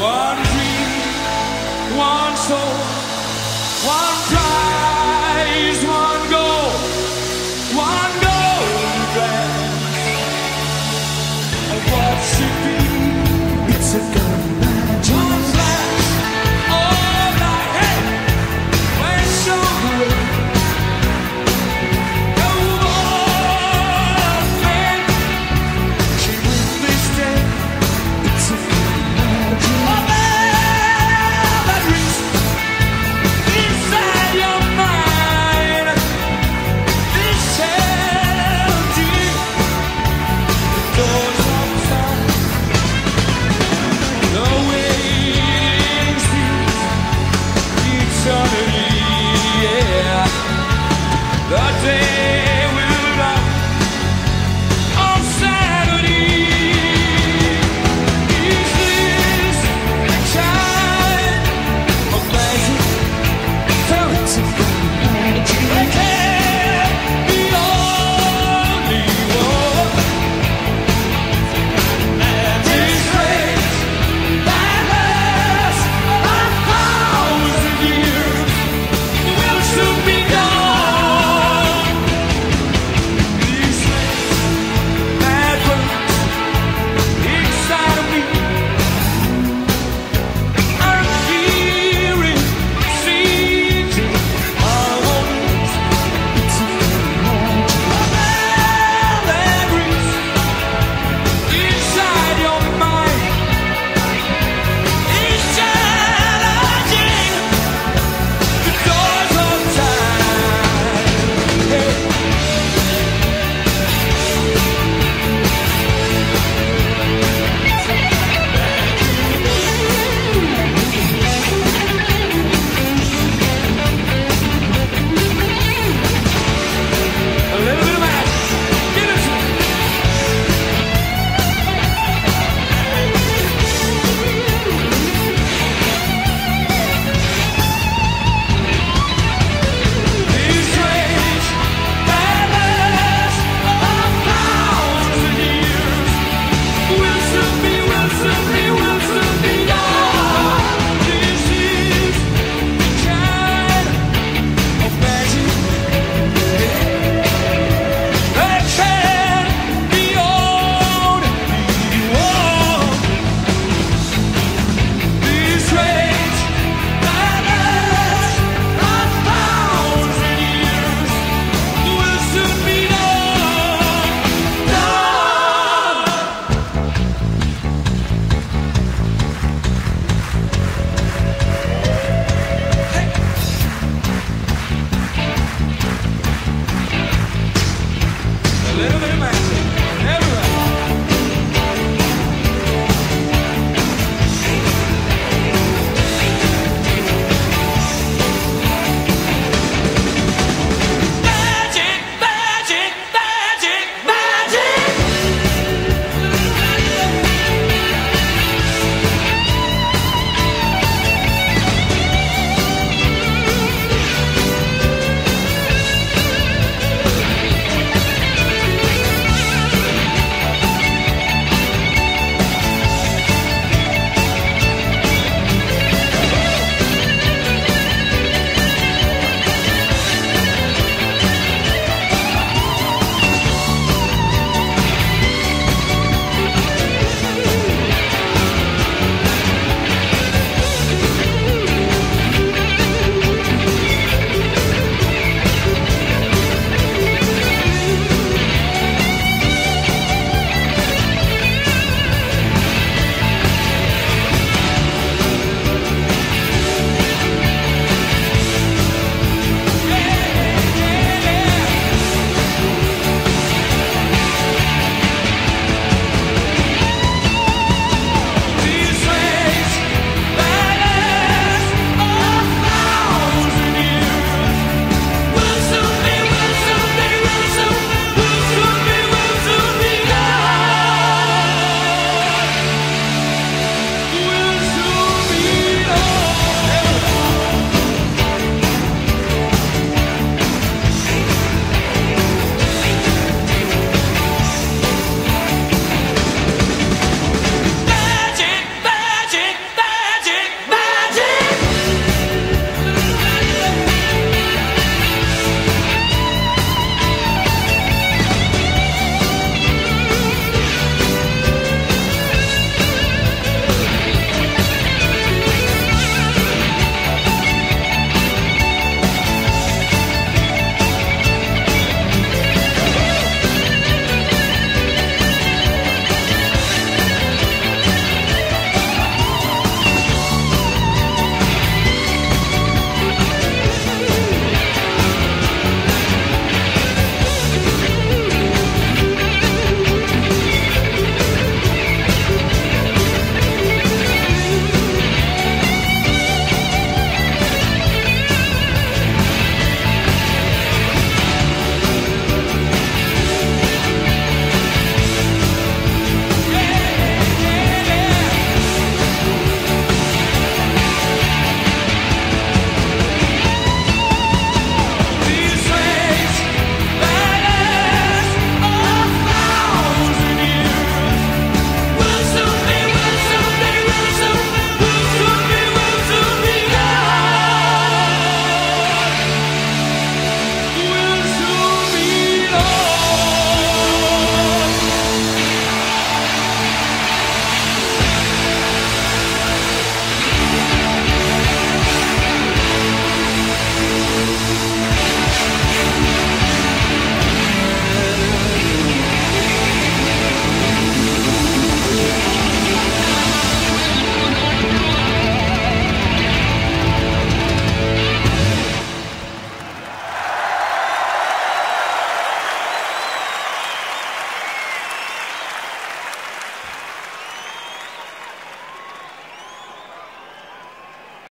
One dream, one soul, one pride.